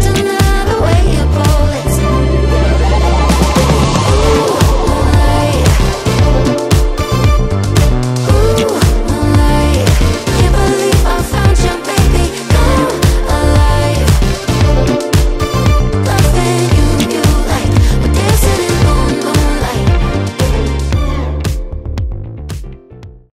tonight.